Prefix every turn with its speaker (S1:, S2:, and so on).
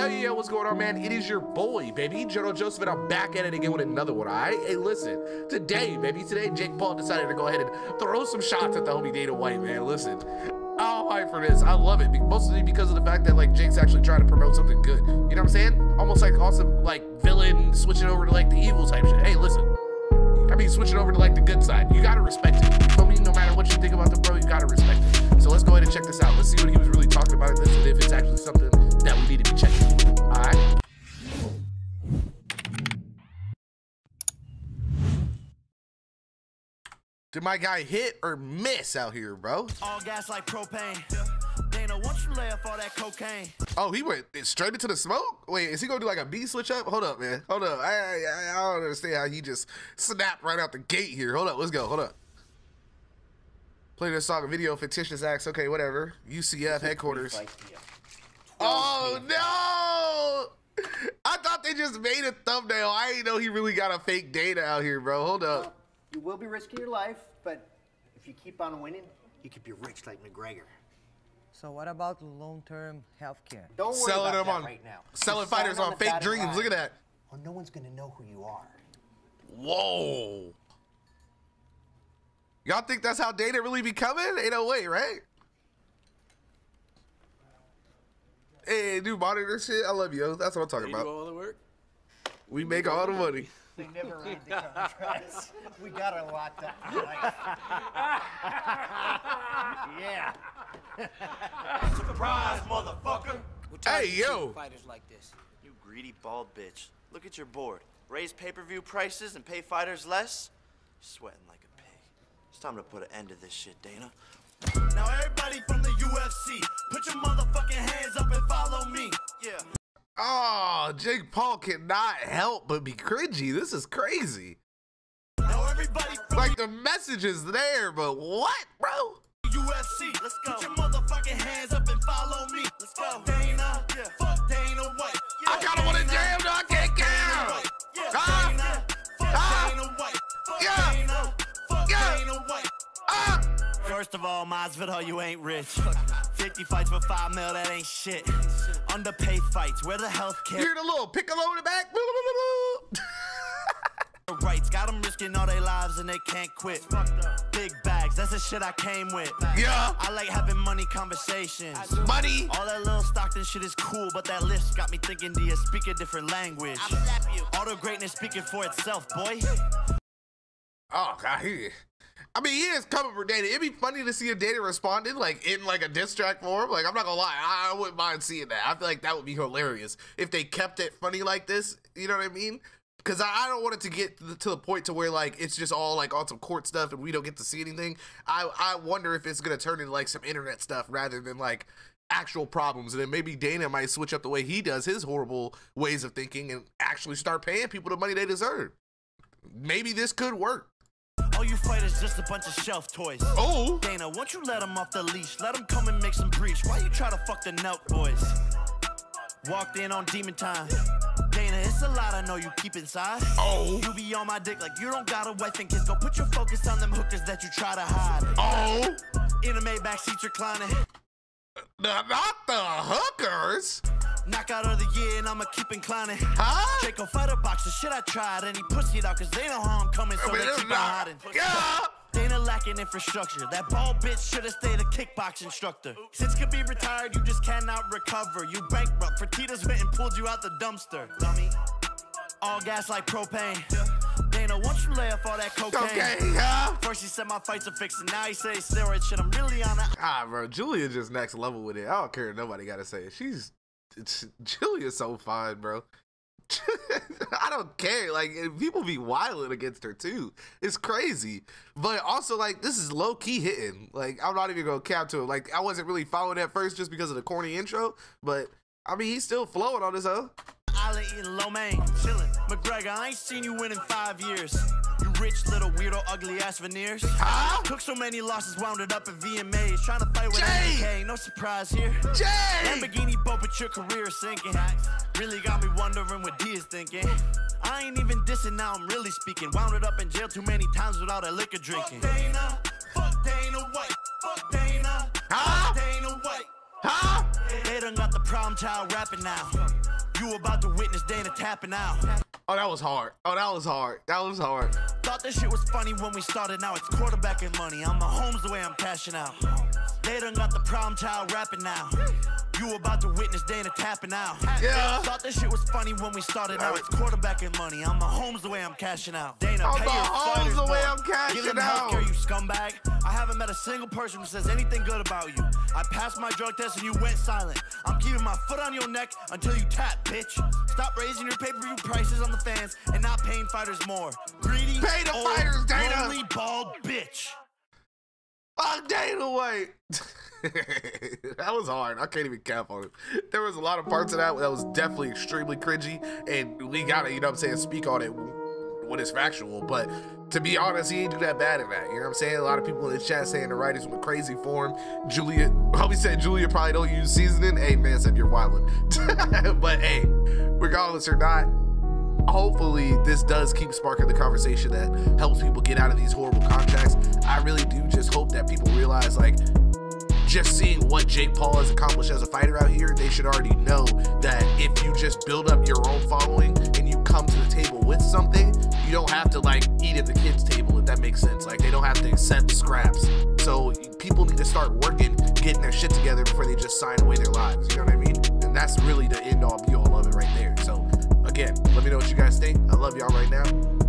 S1: Yo, yo, yo, what's going on, man? It is your boy, baby, JoeNoJoseph, and I'm back at it again with another one, all right? Hey, listen, today, baby, today, Jake Paul decided to go ahead and throw some shots at the homie Dana White, man. Listen, I'm hyped for this. I love it, mostly because of the fact that, like, Jake's actually trying to promote something good. You know what I'm saying? Almost like awesome, like, villain switching over to, like, the evil type shit. Hey, listen, I mean, switching over to, like, the good side. You gotta respect it. You feel me? No matter what you think about the bro, you gotta respect it. So let's go ahead and check this out. Let's see what he was Did my guy hit or miss out here, bro?
S2: All gas like propane. Dana, once you lay off all that cocaine.
S1: Oh, he went straight into the smoke? Wait, is he gonna do like a B switch up? Hold up, man. Hold up. I, I, I don't understand how he just snapped right out the gate here. Hold up, let's go. Hold up. Play this song, video, fictitious acts. Okay, whatever. UFC headquarters. Oh no! I thought they just made a thumbnail. I didn't know he really got a fake Dana out here, bro. Hold up.
S3: You will be risking your life, but if you keep on winning, you could be rich like McGregor.
S4: So what about long-term health care?
S3: Don't worry
S1: Selling
S3: about
S1: them
S3: that
S1: on
S3: right now.
S1: selling
S3: Just
S1: fighters on
S3: the
S1: fake dreams.
S3: line,
S1: Look at that.
S3: Or no one's gonna know who you are.
S1: Whoa. Y'all think that's how Dana really be coming? Ain't no way, right? Hey, new monitor shit. I love you. That's what I'm talking about.
S5: Do all the work?
S1: We make all the money.
S3: They never read the contracts. we got a lot to like. Yeah.
S2: Surprise, motherfucker.
S1: Hey, yo.
S4: Fighters like this.
S2: You greedy bald bitch. Look at your board. Raise pay-per-view prices and pay fighters less? Sweating like a pig. It's time to put an end to this shit, Dana. Now everybody from the UFC,
S1: Jake Paul cannot help but be cringy. This is crazy.
S2: Now everybody
S1: Like the message is there, but what, bro?
S2: the UFC, let's go. Put your motherfucking hands up and follow me. Let's go. Dana, yeah. fuck Dana White. Yeah.
S1: I kinda wanna jam, though. I can't
S2: Dana
S1: count.
S2: White. Yeah.
S1: Ah.
S2: Dana, fuck
S1: Ah.
S2: Dana White. Fuck
S1: Yeah.
S2: Dana, fuck
S1: Yeah.
S2: Dana White.
S1: Ah!
S2: First of all, Masvidal, you ain't rich. 50 fights for 5 mil, that ain't shit. Underpaid fights, where the health
S1: You
S2: care
S1: hear the little piccolo in the back?
S2: rights. Got them risking all their lives and they can't quit. Big bags, that's the shit I came with.
S1: Yeah.
S2: I like having money conversations.
S1: Money.
S2: All that little Stockton shit is cool, but that list got me thinking, do you speak a different language? All the greatness speaking for itself, boy.
S1: Oh God, he. I mean, he is coming for Dana. It'd be funny to see a Dana responding like in like a diss track form. Like I'm not gonna lie, I, I wouldn't mind seeing that. I feel like that would be hilarious if they kept it funny like this. You know what I mean? Because I, I don't want it to get to the, to the point to where like it's just all like on some court stuff and we don't get to see anything. I I wonder if it's gonna turn into like some internet stuff rather than like actual problems and then maybe Dana might switch up the way he does his horrible ways of thinking and actually start paying people the money they deserve. Maybe this could work.
S2: All you fighters just a bunch of shelf toys.
S1: Oh,
S2: Dana, won't you let him off the leash? Let him come and make some breach. Why you try to fuck the Nelk boys? Walked in on demon time. Dana, it's a lot I know you keep inside.
S1: Oh.
S2: You be on my dick like you don't got a wife and kids. Go put your focus on them hookers that you try to hide.
S1: oh,
S2: In the Maybach seats reclining.
S1: not the hookers,
S2: Knockout of the year and I'ma keep inclining.
S1: huh?
S2: Draco fighter boxer, shit I tried. And he pussy it out cause they know how I'm coming, so
S1: I mean,
S2: they keep on
S1: not-
S2: hiding.
S1: Yeah.
S2: Dana lacking infrastructure. That bald bitch should have stayed a kickbox instructor. Since could be retired, you just cannot recover. You bankrupt. Fertitas went and pulled you out the dumpster. Dummy. All gas like propane. Dana, once you lay off all that cocaine.
S1: Okay, huh?
S2: First he said my fights are fixing. Now he say steroid shit. I'm really on that.
S1: Ah, bro, Julia just next level with it. I don't care. Nobody got to say it. She's Julia's so fine, bro. I don't care. Like people be wilding against her too. It's crazy. But also like this is low key hitting. Like I'm not even gonna cap to it. Like I wasn't really following at first just because of the corny intro. But I mean he's still flowing on this hoe.
S2: Island eating lo mein, chillin'. McGregor, I ain't seen you win in five years. You rich little weirdo, ugly ass veneers.
S1: Huh?
S2: Took so many losses, wound it up at VMAs. Trying to fight with
S1: Jay!
S2: No surprise here.
S1: Jay!
S2: Lamborghini boat, but your career is sinking. Really got me wondering what D is thinking. I ain't even dissing, now I'm really speaking. Wound it up in jail too many times without a liquor drinking. Fuck Dana, fuck Dana White, fuck Dana,
S1: Huh?
S2: Dana White.
S1: Huh?
S2: They done got the problem child rapping now. You about to witness Dana tapping out.
S1: Oh, that was hard. Oh, that was hard. That was hard.
S2: Thought this shit was funny when we started, now it's quarterbacking money. I'm a Holmes the way I'm cashing out. They done got the problem child rapping now. You about to witness Dana tapping out.
S1: Yeah.
S2: Thought this shit was funny when we started, now it's quarterbacking money. I'm a Holmes the way I'm cashing out. Dana,
S1: I'm
S2: pay your fighters
S1: the way. I'm cashing out.
S2: healthcare, you scumbag. I haven't met a single person who says anything good about you. I passed my drug test and you went silent. I'm keeping my foot on your neck until you tap, bitch. Stop raising your pay-per-view prices on the fans and not paying fighters more. Greedy,
S1: Pay the
S2: old,
S1: fighters, Dana.
S2: lonely, bald bitch.
S1: Fuck Dana White. that was hard. I can't even cap on it. There was a lot of parts of that that was definitely extremely cringy, and we gotta, you know what I'm saying, speak on it when it's factual. But to be honest, he ain't do that bad in that. You know what I'm saying? A lot of people in the chat saying the writers went crazy for him. Julia, homie said Julia probably don't use seasoning. Hey, man said you're wildin'. but hey, regardless or not, hopefully this does keep sparking the conversation that helps people get out of these horrible contracts. I really do just hope that people realize like just seeing what Jake Paul has accomplished as a fighter out here, they should already know that if you just build up your own following and you come to the table with something, you don't have to like eat at the kids' table if that makes sense. Like they don't have to accept scraps. So people need to start working, getting their shit together before they just sign away their lives. You know what I mean? And that's really the end all be all of it right there. So again, let me know what you guys think. I love y'all right now.